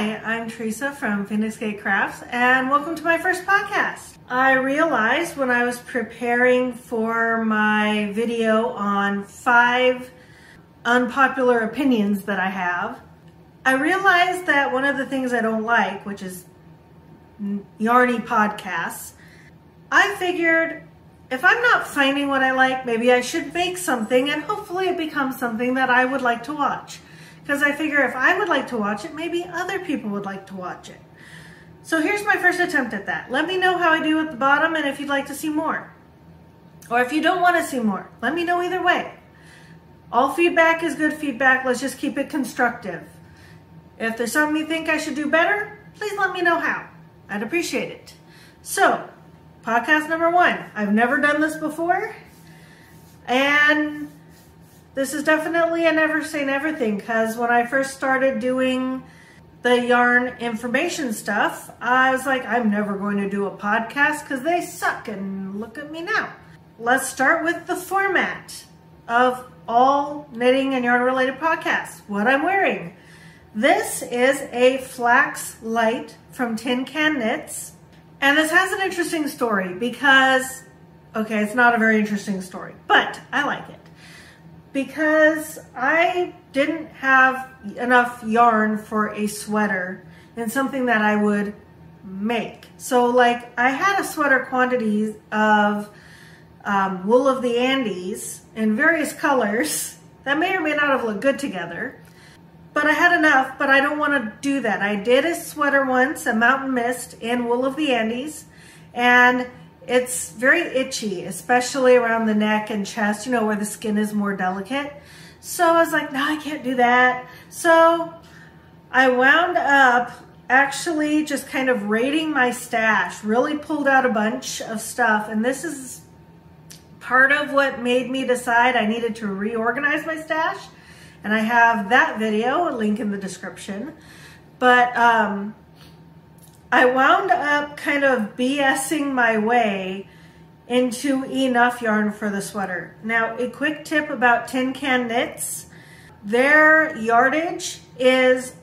Hi, I'm Teresa from Phoenix Gate Crafts and welcome to my first podcast. I realized when I was preparing for my video on five unpopular opinions that I have, I realized that one of the things I don't like, which is yarny podcasts, I figured if I'm not finding what I like, maybe I should make something and hopefully it becomes something that I would like to watch because I figure if I would like to watch it, maybe other people would like to watch it. So here's my first attempt at that. Let me know how I do at the bottom and if you'd like to see more. Or if you don't want to see more, let me know either way. All feedback is good feedback. Let's just keep it constructive. If there's something you think I should do better, please let me know how. I'd appreciate it. So, podcast number one. I've never done this before. And this is definitely a never say never thing because when I first started doing the yarn information stuff, I was like, I'm never going to do a podcast because they suck and look at me now. Let's start with the format of all knitting and yarn related podcasts. What I'm wearing. This is a flax light from Tin Can Knits. And this has an interesting story because, okay, it's not a very interesting story, but I like it because I didn't have enough yarn for a sweater and something that I would make. So like I had a sweater quantities of um, wool of the Andes in various colors that may or may not have looked good together. But I had enough, but I don't want to do that. I did a sweater once, a mountain mist in wool of the Andes, and it's very itchy, especially around the neck and chest, you know, where the skin is more delicate. So I was like, no, I can't do that. So I wound up actually just kind of raiding my stash, really pulled out a bunch of stuff. And this is part of what made me decide I needed to reorganize my stash. And I have that video, a link in the description. But um, I wound up kind of BSing my way into enough yarn for the sweater. Now, a quick tip about Tin Can Knits, their yardage is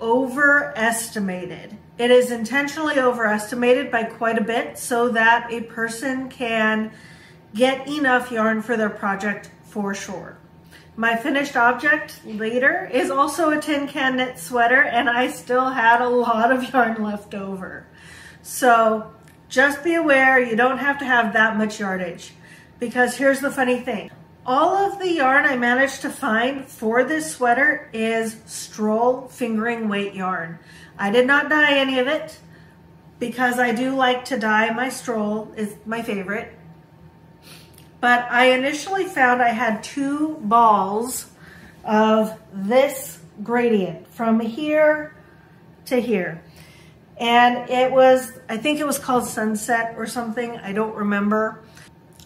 overestimated. It is intentionally overestimated by quite a bit so that a person can get enough yarn for their project for sure. My finished object later is also a tin can knit sweater and I still had a lot of yarn left over. So just be aware you don't have to have that much yardage because here's the funny thing. All of the yarn I managed to find for this sweater is Stroll fingering weight yarn. I did not dye any of it because I do like to dye my Stroll, is my favorite. But I initially found I had two balls of this gradient from here to here. And it was, I think it was called Sunset or something. I don't remember.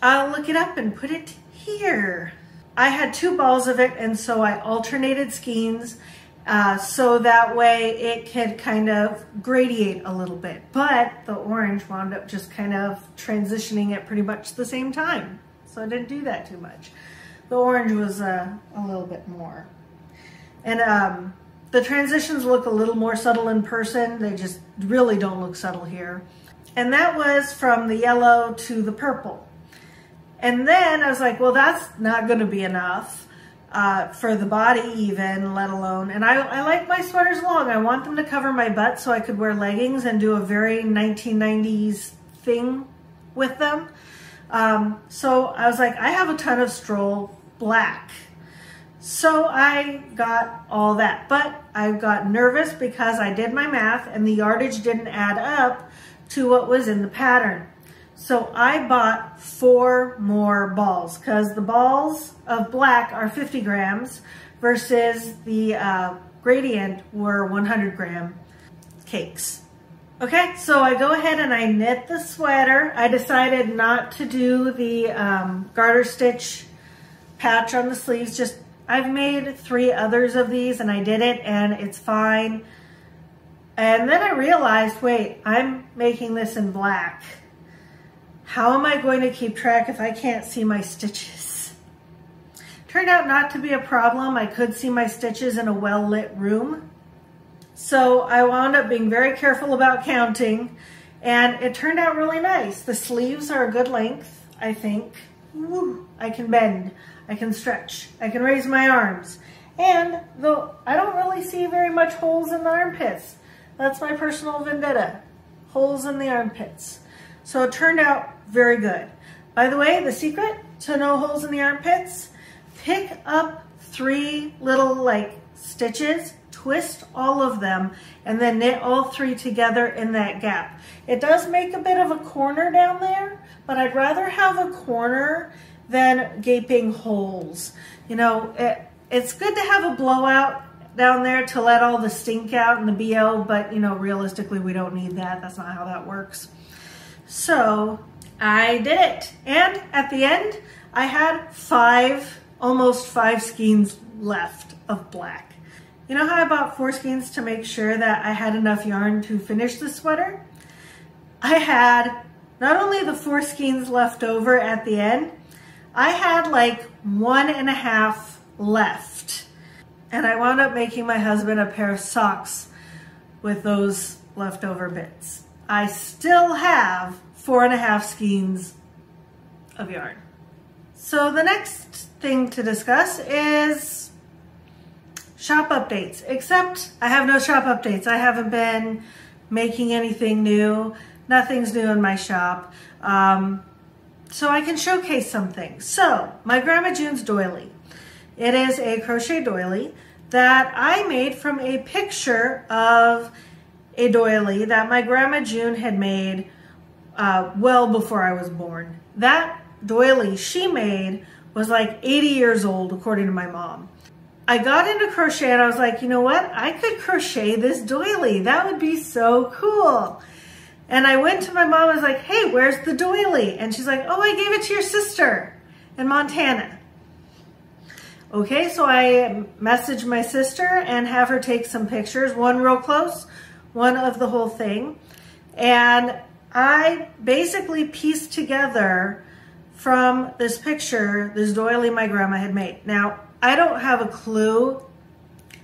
I'll look it up and put it here. I had two balls of it and so I alternated skeins uh, so that way it could kind of gradiate a little bit. But the orange wound up just kind of transitioning at pretty much the same time so I didn't do that too much. The orange was uh, a little bit more. And um, the transitions look a little more subtle in person. They just really don't look subtle here. And that was from the yellow to the purple. And then I was like, well, that's not going to be enough uh, for the body even, let alone. And I, I like my sweaters long. I want them to cover my butt so I could wear leggings and do a very 1990s thing with them. Um, so I was like, I have a ton of Stroll black. So I got all that, but I got nervous because I did my math and the yardage didn't add up to what was in the pattern. So I bought four more balls because the balls of black are 50 grams versus the uh, gradient were 100 gram cakes. Okay, so I go ahead and I knit the sweater. I decided not to do the um, garter stitch patch on the sleeves. Just I've made three others of these and I did it and it's fine. And then I realized, wait, I'm making this in black. How am I going to keep track if I can't see my stitches? Turned out not to be a problem. I could see my stitches in a well-lit room. So I wound up being very careful about counting and it turned out really nice. The sleeves are a good length, I think. Woo, I can bend, I can stretch, I can raise my arms. And though I don't really see very much holes in the armpits, that's my personal vendetta, holes in the armpits. So it turned out very good. By the way, the secret to no holes in the armpits, pick up three little like stitches, twist all of them, and then knit all three together in that gap. It does make a bit of a corner down there, but I'd rather have a corner than gaping holes. You know, it, it's good to have a blowout down there to let all the stink out and the BO, but you know, realistically, we don't need that. That's not how that works. So I did it. And at the end, I had five, almost five skeins left of black. You know how I bought four skeins to make sure that I had enough yarn to finish the sweater? I had not only the four skeins left over at the end, I had like one and a half left. And I wound up making my husband a pair of socks with those leftover bits. I still have four and a half skeins of yarn. So the next thing to discuss is shop updates, except I have no shop updates. I haven't been making anything new. Nothing's new in my shop. Um, so I can showcase something. So my Grandma June's doily. It is a crochet doily that I made from a picture of a doily that my Grandma June had made uh, well before I was born. That doily she made was like 80 years old, according to my mom. I got into crochet and I was like, you know what? I could crochet this doily. That would be so cool. And I went to my mom, I was like, hey, where's the doily? And she's like, oh, I gave it to your sister in Montana. Okay, so I messaged my sister and have her take some pictures, one real close, one of the whole thing. And I basically pieced together from this picture this doily my grandma had made. Now, I don't have a clue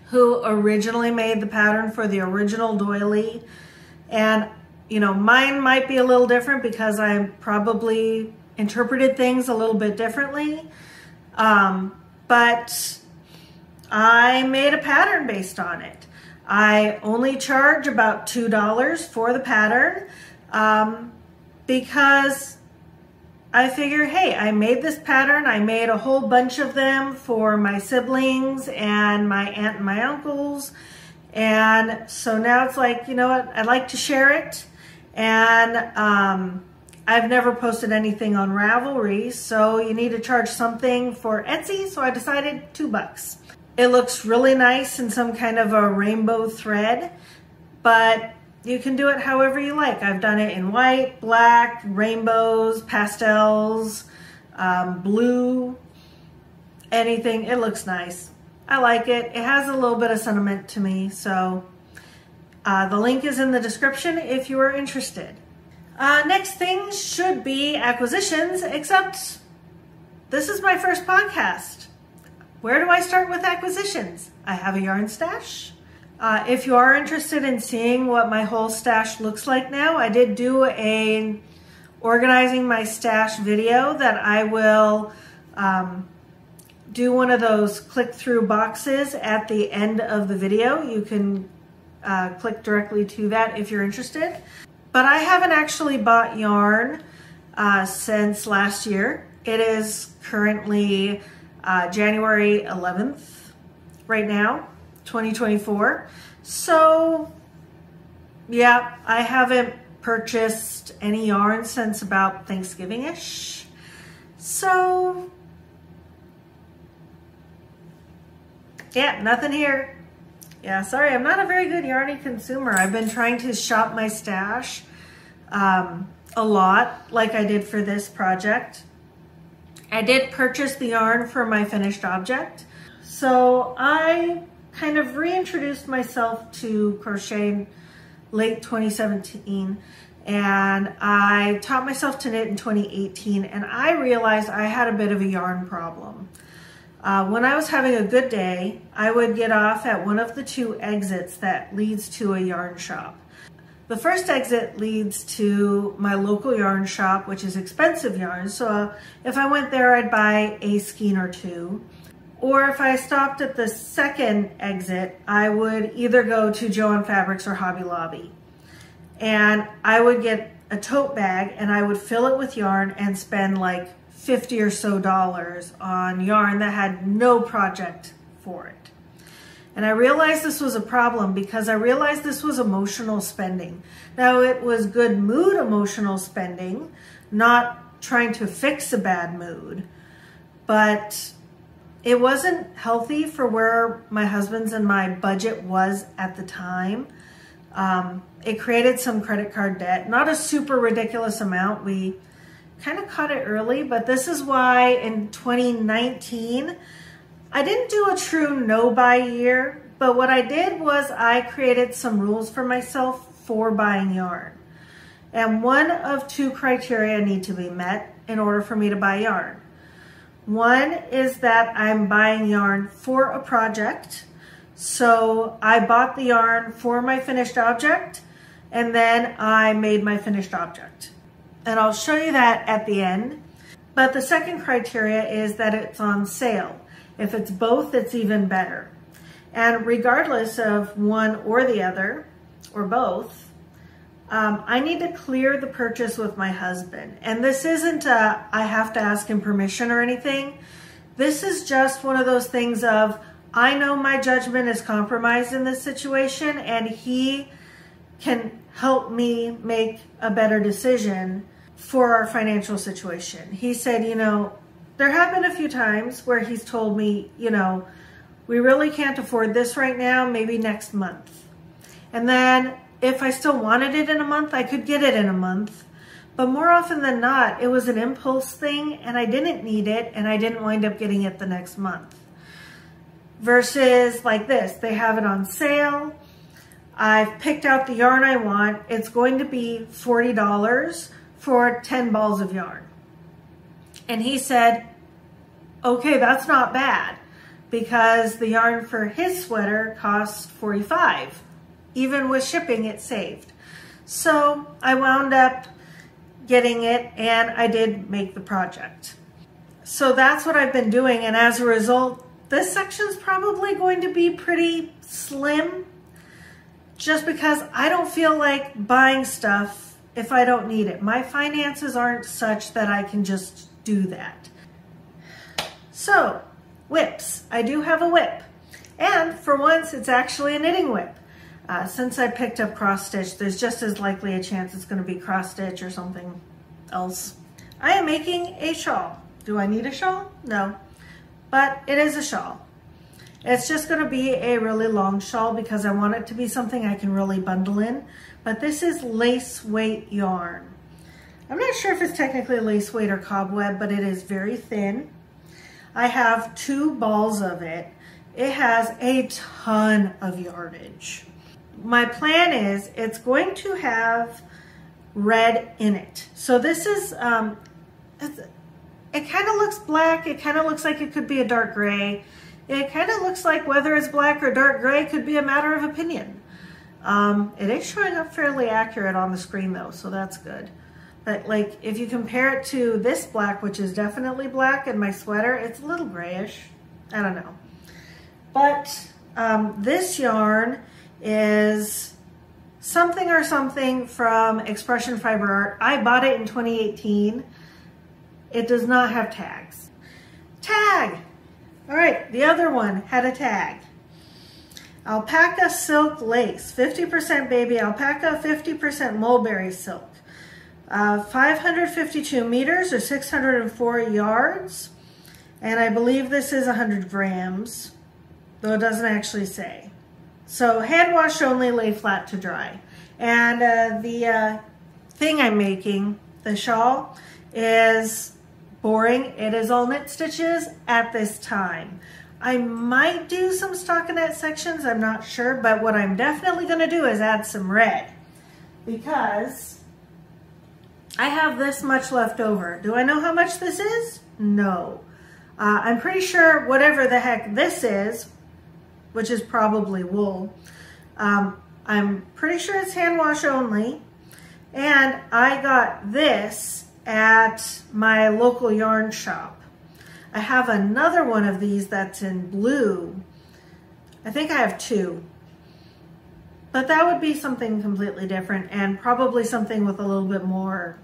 who originally made the pattern for the original doily. And, you know, mine might be a little different because I probably interpreted things a little bit differently. Um, but I made a pattern based on it. I only charge about $2 for the pattern um, because I figure, hey, I made this pattern. I made a whole bunch of them for my siblings and my aunt and my uncles. And so now it's like, you know what, I'd like to share it. And um, I've never posted anything on Ravelry, so you need to charge something for Etsy. So I decided two bucks. It looks really nice in some kind of a rainbow thread, but you can do it however you like. I've done it in white, black, rainbows, pastels, um, blue, anything. It looks nice. I like it. It has a little bit of sentiment to me, so uh, the link is in the description if you are interested. Uh, next thing should be acquisitions, except this is my first podcast. Where do I start with acquisitions? I have a yarn stash. Uh, if you are interested in seeing what my whole stash looks like now, I did do a organizing my stash video that I will um, do one of those click through boxes at the end of the video. You can uh, click directly to that if you're interested. But I haven't actually bought yarn uh, since last year. It is currently uh, January 11th right now. 2024. So yeah, I haven't purchased any yarn since about Thanksgiving-ish. So yeah, nothing here. Yeah, sorry, I'm not a very good yarny consumer. I've been trying to shop my stash um, a lot, like I did for this project. I did purchase the yarn for my finished object. So I kind of reintroduced myself to crocheting late 2017 and I taught myself to knit in 2018 and I realized I had a bit of a yarn problem. Uh, when I was having a good day, I would get off at one of the two exits that leads to a yarn shop. The first exit leads to my local yarn shop, which is expensive yarn. So if I went there, I'd buy a skein or two. Or if I stopped at the second exit, I would either go to Jo-Ann Fabrics or Hobby Lobby. And I would get a tote bag and I would fill it with yarn and spend like 50 or so dollars on yarn that had no project for it. And I realized this was a problem because I realized this was emotional spending. Now it was good mood emotional spending, not trying to fix a bad mood, but it wasn't healthy for where my husband's and my budget was at the time. Um, it created some credit card debt, not a super ridiculous amount. We kind of caught it early, but this is why in 2019, I didn't do a true no buy year, but what I did was I created some rules for myself for buying yarn. And one of two criteria need to be met in order for me to buy yarn. One is that I'm buying yarn for a project. So I bought the yarn for my finished object and then I made my finished object. And I'll show you that at the end. But the second criteria is that it's on sale. If it's both, it's even better. And regardless of one or the other, or both, um, I need to clear the purchase with my husband. And this isn't a, I have to ask him permission or anything. This is just one of those things of, I know my judgment is compromised in this situation and he can help me make a better decision for our financial situation. He said, you know, there have been a few times where he's told me, you know, we really can't afford this right now, maybe next month. And then if I still wanted it in a month, I could get it in a month. But more often than not, it was an impulse thing and I didn't need it and I didn't wind up getting it the next month. Versus like this, they have it on sale. I've picked out the yarn I want. It's going to be $40 for 10 balls of yarn. And he said, okay, that's not bad because the yarn for his sweater costs 45. Even with shipping, it saved. So I wound up getting it and I did make the project. So that's what I've been doing. And as a result, this section is probably going to be pretty slim just because I don't feel like buying stuff if I don't need it. My finances aren't such that I can just do that. So, WIPs. I do have a WIP. And for once, it's actually a knitting WIP. Uh, since I picked up cross stitch, there's just as likely a chance it's gonna be cross stitch or something else. I am making a shawl. Do I need a shawl? No, but it is a shawl. It's just gonna be a really long shawl because I want it to be something I can really bundle in but this is lace weight yarn. I'm not sure if it's technically lace weight or cobweb, but it is very thin. I have two balls of it. It has a ton of yardage. My plan is it's going to have red in it. So this is, um, it kind of looks black. It kind of looks like it could be a dark gray. It kind of looks like whether it's black or dark gray could be a matter of opinion. Um, it is showing up fairly accurate on the screen though, so that's good. But like, if you compare it to this black, which is definitely black, and my sweater, it's a little grayish. I don't know. But um, this yarn is something or something from Expression Fiber Art. I bought it in 2018. It does not have tags. Tag! All right, the other one had a tag. Alpaca silk lace, 50% baby alpaca, 50% mulberry silk. Uh, 552 meters or 604 yards. And I believe this is 100 grams, though it doesn't actually say. So hand wash only, lay flat to dry. And uh, the uh, thing I'm making, the shawl, is boring. It is all knit stitches at this time. I might do some stockinette sections, I'm not sure, but what I'm definitely gonna do is add some red because I have this much left over. Do I know how much this is? No. Uh, I'm pretty sure whatever the heck this is, which is probably wool, um, I'm pretty sure it's hand wash only. And I got this at my local yarn shop. I have another one of these that's in blue. I think I have two. But that would be something completely different and probably something with a little bit more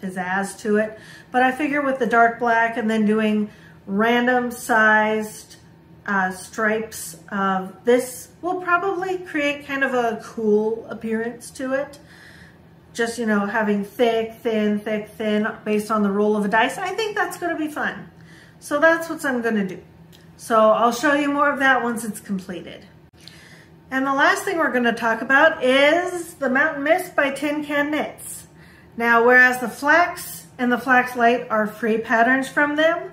pizzazz to it. But I figure with the dark black and then doing random sized uh, stripes of this will probably create kind of a cool appearance to it. Just, you know, having thick, thin, thick, thin based on the roll of a dice. I think that's going to be fun. So that's what I'm going to do. So I'll show you more of that once it's completed. And the last thing we're going to talk about is the Mountain Mist by Tin Can Knits. Now, whereas the Flax and the Flax Light are free patterns from them,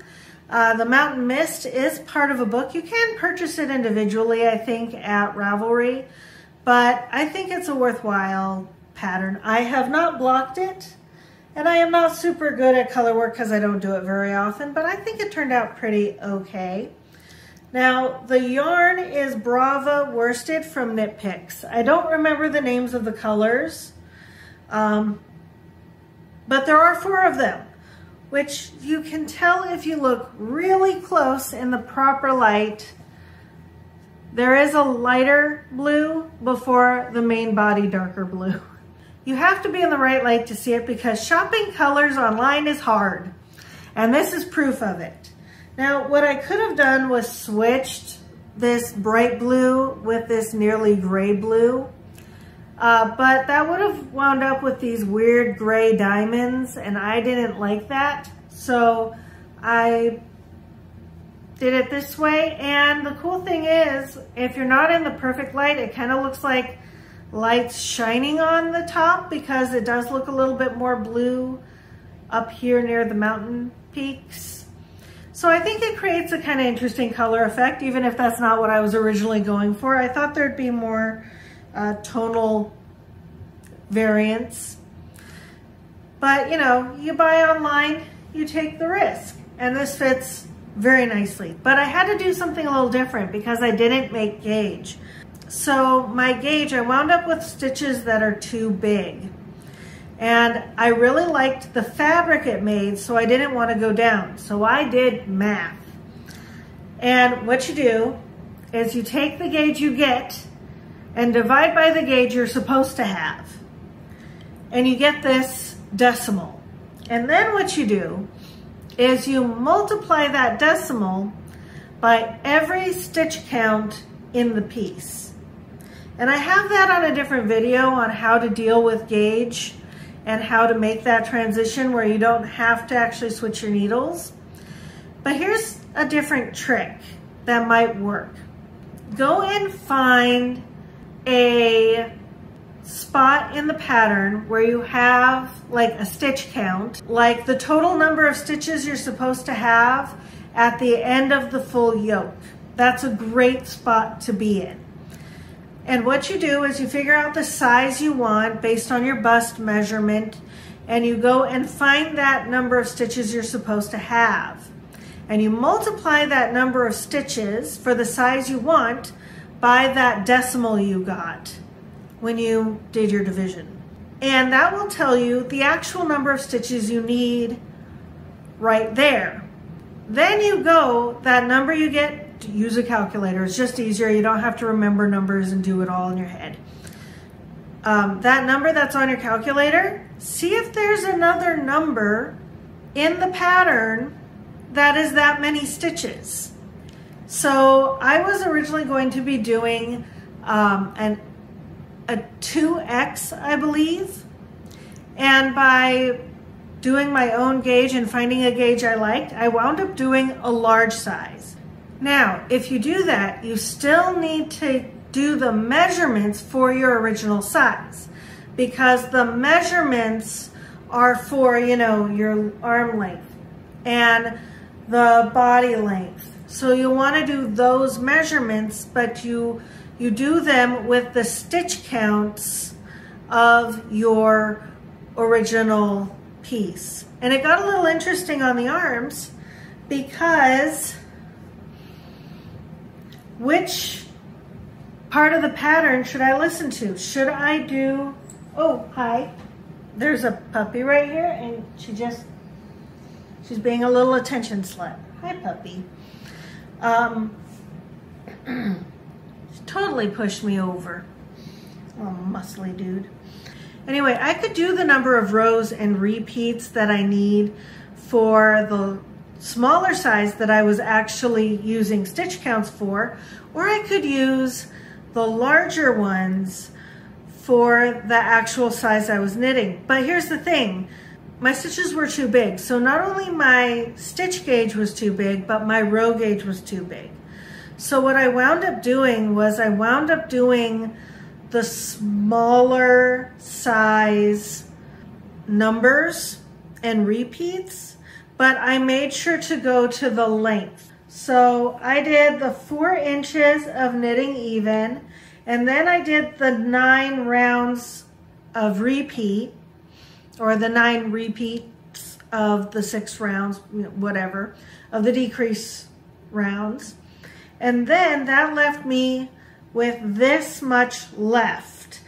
uh, the Mountain Mist is part of a book. You can purchase it individually, I think, at Ravelry, but I think it's a worthwhile pattern. I have not blocked it, and I am not super good at color work because I don't do it very often, but I think it turned out pretty okay. Now, the yarn is Brava worsted from Knit Picks. I don't remember the names of the colors, um, but there are four of them, which you can tell if you look really close in the proper light. There is a lighter blue before the main body darker blue. You have to be in the right light to see it because shopping colors online is hard. And this is proof of it. Now, what I could have done was switched this bright blue with this nearly gray blue. Uh, but that would have wound up with these weird gray diamonds and I didn't like that. So I did it this way. And the cool thing is, if you're not in the perfect light, it kind of looks like lights shining on the top because it does look a little bit more blue up here near the mountain peaks. So I think it creates a kind of interesting color effect, even if that's not what I was originally going for. I thought there'd be more uh, tonal variance. But, you know, you buy online, you take the risk. And this fits very nicely. But I had to do something a little different because I didn't make gauge. So my gauge, I wound up with stitches that are too big. And I really liked the fabric it made, so I didn't want to go down. So I did math. And what you do is you take the gauge you get and divide by the gauge you're supposed to have. And you get this decimal. And then what you do is you multiply that decimal by every stitch count in the piece. And I have that on a different video on how to deal with gauge and how to make that transition where you don't have to actually switch your needles. But here's a different trick that might work. Go and find a spot in the pattern where you have like a stitch count, like the total number of stitches you're supposed to have at the end of the full yoke. That's a great spot to be in. And what you do is you figure out the size you want based on your bust measurement and you go and find that number of stitches you're supposed to have. And you multiply that number of stitches for the size you want by that decimal you got when you did your division. And that will tell you the actual number of stitches you need right there. Then you go, that number you get use a calculator. It's just easier. You don't have to remember numbers and do it all in your head. Um, that number that's on your calculator, see if there's another number in the pattern that is that many stitches. So I was originally going to be doing um, an, a 2X, I believe. And by doing my own gauge and finding a gauge I liked, I wound up doing a large size. Now, if you do that, you still need to do the measurements for your original size because the measurements are for, you know, your arm length and the body length. So you want to do those measurements, but you, you do them with the stitch counts of your original piece. And it got a little interesting on the arms because which part of the pattern should I listen to? Should I do, oh, hi. There's a puppy right here and she just, she's being a little attention slut. Hi, puppy. Um, totally pushed me over. Oh, muscly dude. Anyway, I could do the number of rows and repeats that I need for the smaller size that I was actually using stitch counts for, or I could use the larger ones for the actual size I was knitting. But here's the thing, my stitches were too big. So not only my stitch gauge was too big, but my row gauge was too big. So what I wound up doing was I wound up doing the smaller size numbers and repeats, but I made sure to go to the length. So I did the four inches of knitting even, and then I did the nine rounds of repeat, or the nine repeats of the six rounds, whatever, of the decrease rounds. And then that left me with this much left.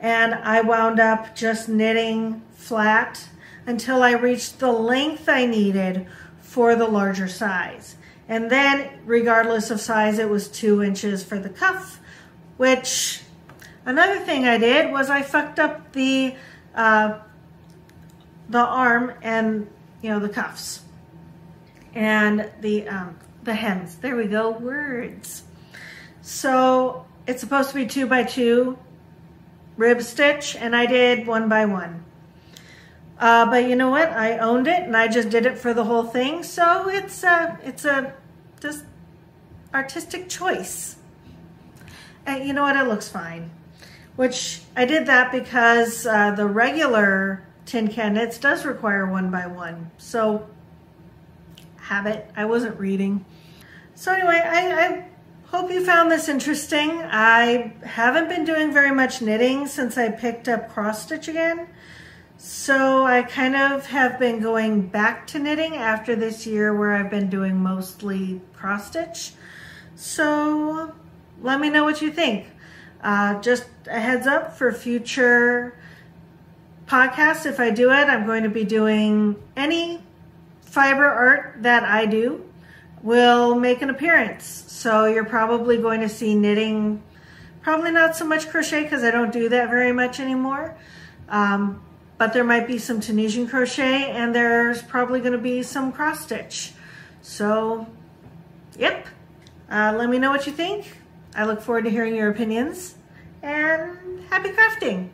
And I wound up just knitting flat until I reached the length I needed for the larger size. And then, regardless of size, it was two inches for the cuff, which another thing I did was I fucked up the uh, the arm and you know the cuffs and the um, the hems. There we go, words. So it's supposed to be two by two rib stitch and I did one by one. Uh, but you know what? I owned it and I just did it for the whole thing. So it's a, it's a just artistic choice. And you know what? It looks fine. Which I did that because uh, the regular tin can knits does require one by one. So have it. I wasn't reading. So anyway, I, I Hope you found this interesting. I haven't been doing very much knitting since I picked up cross stitch again. So I kind of have been going back to knitting after this year where I've been doing mostly cross stitch. So let me know what you think. Uh, just a heads up for future podcasts. If I do it, I'm going to be doing any fiber art that I do will make an appearance. So you're probably going to see knitting, probably not so much crochet because I don't do that very much anymore. Um, but there might be some Tunisian crochet and there's probably going to be some cross stitch. So, yep. Uh, let me know what you think. I look forward to hearing your opinions and happy crafting.